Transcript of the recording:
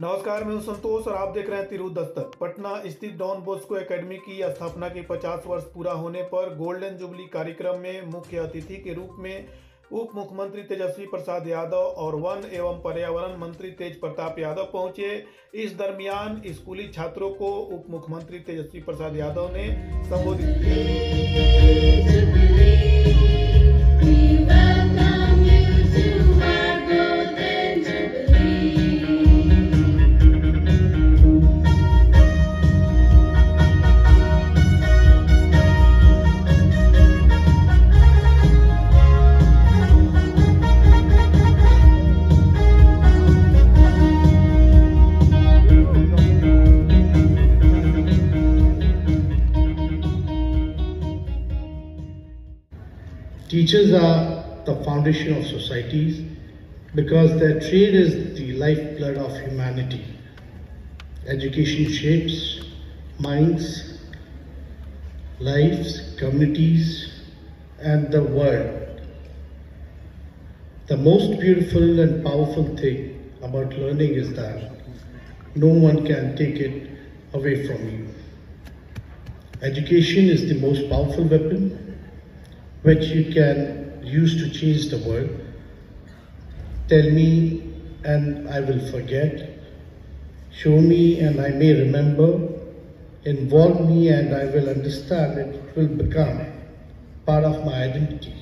नमस्कार, मैं हूँ संतोष और आप देख रहे हैं तिरु दस्तक। पटना स्थित डॉन बोस्को एकेडमी की स्थापना के 50 वर्ष पूरा होने पर गोल्डन जुबली कार्यक्रम में मुख्य अतिथि के रूप में उप मुख्यमंत्री तेजस्वी प्रसाद यादव और वन एवं पर्यावरण मंत्री तेज प्रताप यादव पहुँचे। इस दरमियान स्कूली छात्रों को उप मुख्यमंत्री तेजस्वी प्रसाद यादव ने संबोधित किया। Teachers are the foundation of societies because their trade is the lifeblood of humanity. Education shapes minds, lives, communities, and the world. The most beautiful and powerful thing about learning is that no one can take it away from you. Education is the most powerful weapon which you can use to change the world. Tell me and I will forget. Show me and I may remember. Involve me and I will understand. It will become part of my identity.